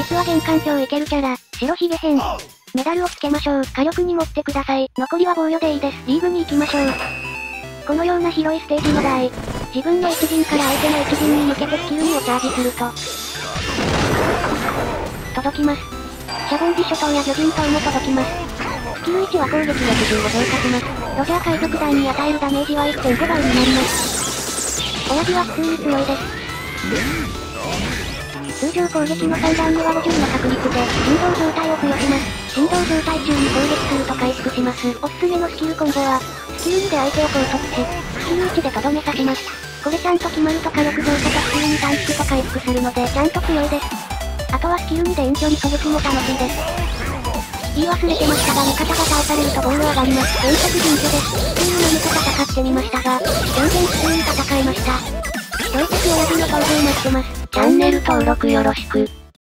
実は玄関強いけるキャラ、白ひげ編。メダルをつけましょう。火力に持ってください。残りは防御でいいです。リーグに行きましょう。このような広いステージの場合、自分の一陣から相手の一陣に向けてスキル2をチャージすると、届きます。シャボンディ諸島や魚人島も届きます。スキル1は攻撃力10を増加します。ロジャー海賊団に与えるダメージは1.5倍になります。親父は普通に強いです。通常攻撃の3段には50の確率で、振動状態を付与します。振動状態中に攻撃すると回復します。おすすめのスキルコンボは、スキル2で相手を拘束し、スキル1でとどめさせます。これちゃんと決まると火力増加とスキル2短縮と回復するので、ちゃんと強いです。あとはスキル2で遠距離狙撃も楽しいです。言い忘れてましたが味方が倒されるとボール上がります。原則順序です。普通に何か戦ってみましたが、全然普通に戦えました。どういった親父の登場します。チャンネル登録よろしく。